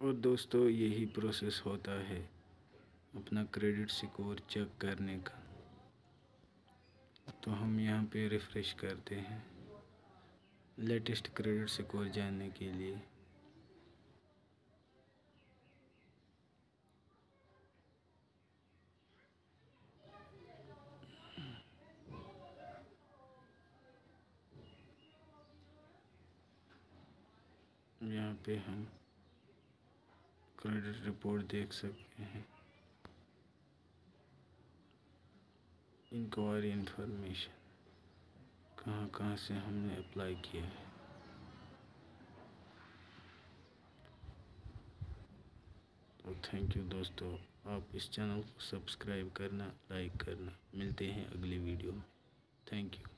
और दोस्तों, यही प्रोसेस होता है अपना क्रेडिट स्कोर चेक करने का। तो हम यहाँ पे रिफ़्रेश करते हैं लेटेस्ट क्रेडिट स्कोर जानने के लिए। यहाँ पे हम क्रेडिट रिपोर्ट देख सकते हैं। इंक्वायरी इंफॉर्मेशन कहाँ कहाँ से हमने अप्लाई किया है? तो थैंक यू दोस्तों। आप इस चैनल को सब्सक्राइब करना लाइक करना। मिलते हैं अगली वीडियो में। Thank you